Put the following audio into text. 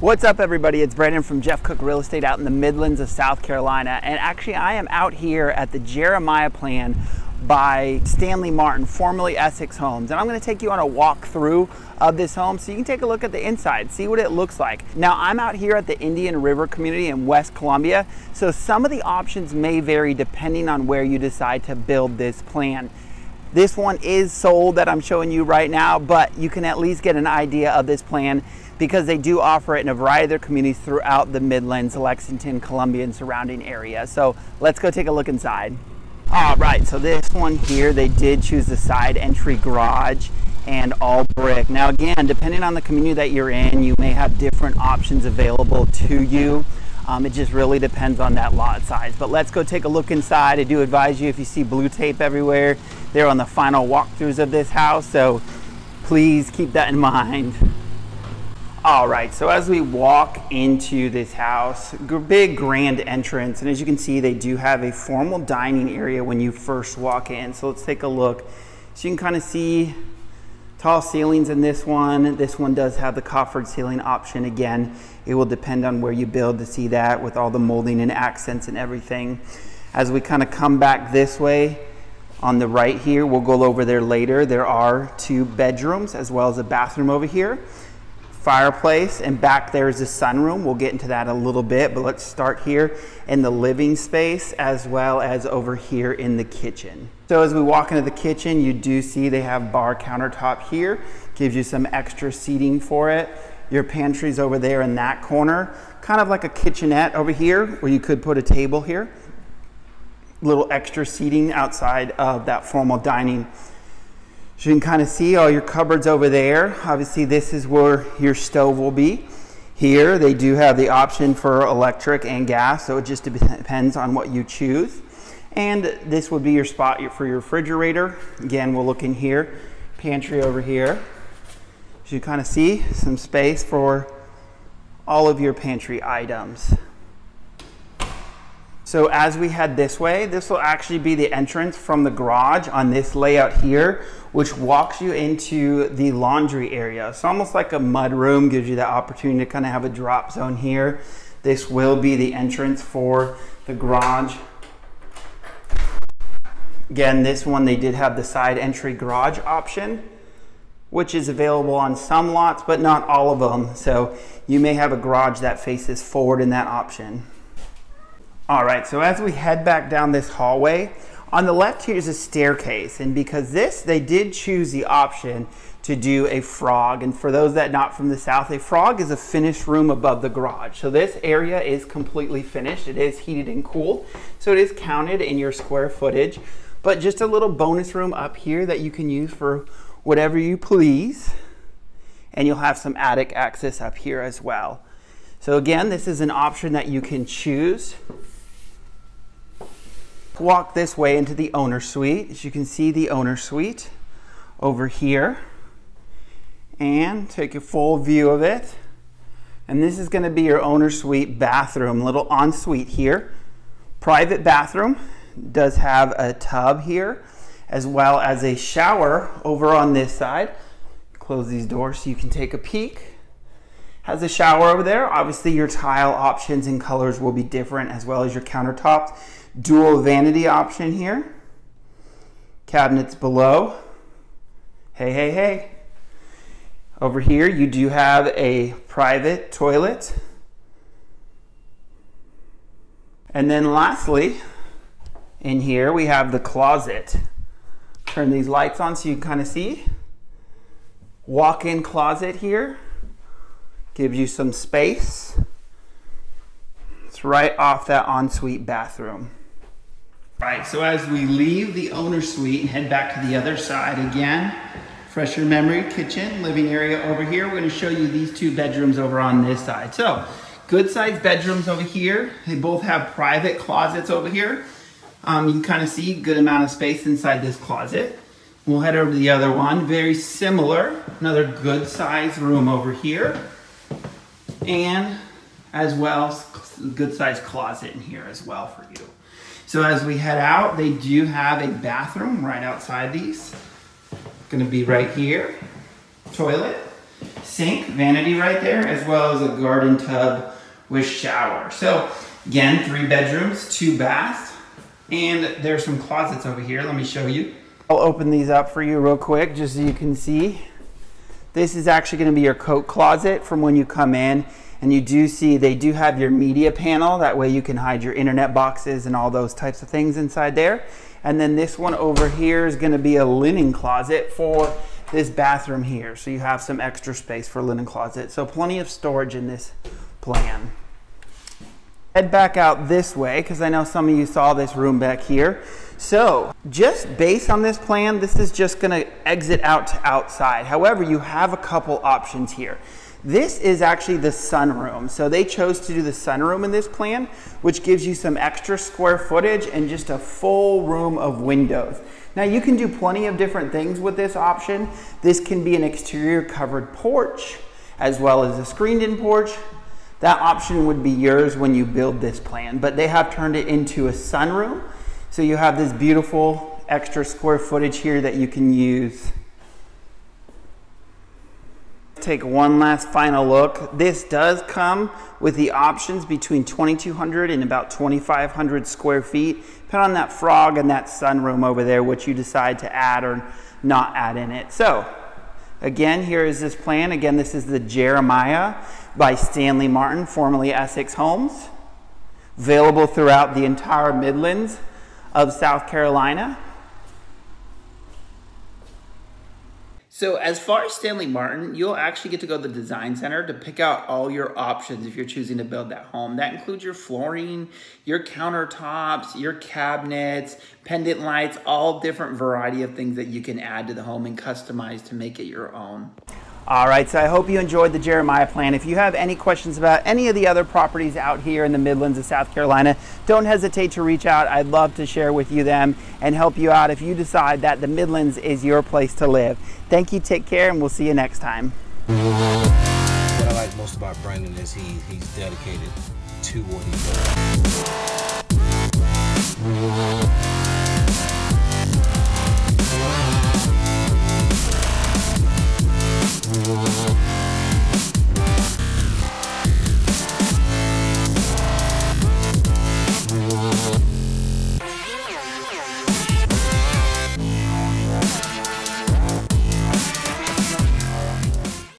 What's up, everybody? It's Brandon from Jeff Cook Real Estate out in the Midlands of South Carolina. And actually, I am out here at the Jeremiah plan by Stanley Martin, formerly Essex Homes. And I'm going to take you on a walk through of this home so you can take a look at the inside, see what it looks like. Now, I'm out here at the Indian River community in West Columbia, so some of the options may vary depending on where you decide to build this plan. This one is sold that I'm showing you right now, but you can at least get an idea of this plan because they do offer it in a variety of their communities throughout the Midlands, Lexington, Columbia, and surrounding area. So let's go take a look inside. All right, so this one here, they did choose the side entry garage and all brick. Now again, depending on the community that you're in, you may have different options available to you. Um, it just really depends on that lot size. But let's go take a look inside. I do advise you if you see blue tape everywhere, they're on the final walkthroughs of this house. So please keep that in mind. All right, so as we walk into this house, big grand entrance, and as you can see, they do have a formal dining area when you first walk in. So let's take a look. So you can kind of see tall ceilings in this one. This one does have the coffered ceiling option. Again, it will depend on where you build to see that with all the molding and accents and everything. As we kind of come back this way, on the right here, we'll go over there later. There are two bedrooms as well as a bathroom over here fireplace and back there is a sunroom. We'll get into that a little bit, but let's start here in the living space as well as over here in the kitchen. So as we walk into the kitchen, you do see they have bar countertop here, gives you some extra seating for it. Your pantry's over there in that corner, kind of like a kitchenette over here where you could put a table here. Little extra seating outside of that formal dining so you can kind of see all your cupboards over there. Obviously this is where your stove will be. Here they do have the option for electric and gas, so it just depends on what you choose. And this would be your spot for your refrigerator. Again, we'll look in here. Pantry over here. As you kind of see, some space for all of your pantry items. So as we head this way, this will actually be the entrance from the garage on this layout here, which walks you into the laundry area. So almost like a mud room, gives you the opportunity to kind of have a drop zone here. This will be the entrance for the garage. Again, this one, they did have the side entry garage option, which is available on some lots, but not all of them. So you may have a garage that faces forward in that option. All right, so as we head back down this hallway, on the left here is a staircase, and because this, they did choose the option to do a frog. And for those that not from the south, a frog is a finished room above the garage. So this area is completely finished. It is heated and cooled, so it is counted in your square footage. But just a little bonus room up here that you can use for whatever you please. And you'll have some attic access up here as well. So again, this is an option that you can choose walk this way into the owner suite. As you can see the owner suite over here and take a full view of it. And this is gonna be your owner suite bathroom, little ensuite here. Private bathroom, does have a tub here as well as a shower over on this side. Close these doors so you can take a peek. Has a shower over there. Obviously your tile options and colors will be different as well as your countertops dual vanity option here. Cabinets below. Hey, hey, hey. Over here, you do have a private toilet. And then lastly, in here, we have the closet. Turn these lights on so you can kind of see. Walk-in closet here. Gives you some space. It's right off that ensuite bathroom. Right, so as we leave the owner suite and head back to the other side again, fresher memory, kitchen, living area over here. We're gonna show you these two bedrooms over on this side. So, good sized bedrooms over here. They both have private closets over here. Um, you can kind of see good amount of space inside this closet. We'll head over to the other one, very similar. Another good sized room over here. And as well, good sized closet in here as well for you. So as we head out, they do have a bathroom right outside these. Gonna be right here. Toilet. sink, vanity right there, as well as a garden tub with shower. So again, three bedrooms, two baths, and there's some closets over here. Let me show you. I'll open these up for you real quick just so you can see. This is actually gonna be your coat closet from when you come in. And you do see they do have your media panel. That way you can hide your internet boxes and all those types of things inside there. And then this one over here is gonna be a linen closet for this bathroom here. So you have some extra space for linen closet. So plenty of storage in this plan. Head back out this way because I know some of you saw this room back here. So just based on this plan, this is just gonna exit out to outside. However, you have a couple options here. This is actually the sunroom. So they chose to do the sunroom in this plan, which gives you some extra square footage and just a full room of windows. Now you can do plenty of different things with this option. This can be an exterior covered porch as well as a screened in porch. That option would be yours when you build this plan, but they have turned it into a sunroom. So you have this beautiful extra square footage here that you can use take one last final look. This does come with the options between 2,200 and about 2,500 square feet, depending on that frog and that sunroom over there, which you decide to add or not add in it. So again, here is this plan. Again, this is the Jeremiah by Stanley Martin, formerly Essex Homes, available throughout the entire Midlands of South Carolina. So as far as Stanley Martin, you'll actually get to go to the design center to pick out all your options if you're choosing to build that home. That includes your flooring, your countertops, your cabinets, pendant lights, all different variety of things that you can add to the home and customize to make it your own. All right, so I hope you enjoyed the Jeremiah plan. If you have any questions about any of the other properties out here in the Midlands of South Carolina, don't hesitate to reach out. I'd love to share with you them and help you out if you decide that the Midlands is your place to live. Thank you, take care, and we'll see you next time. What I like most about Brandon is he, he's dedicated to what he does.